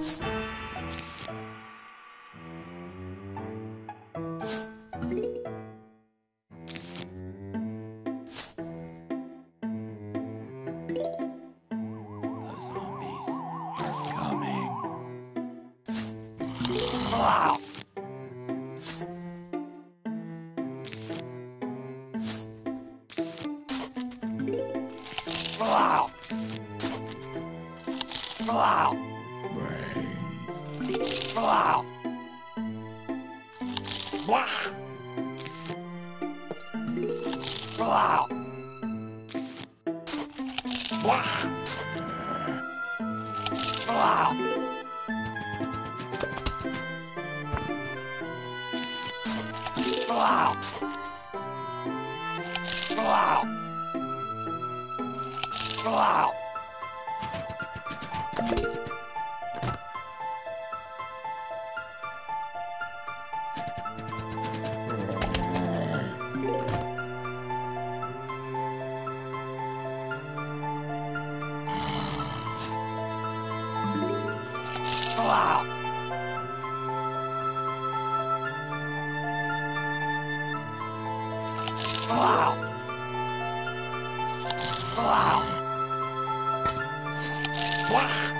you Wow. Wow. Wow.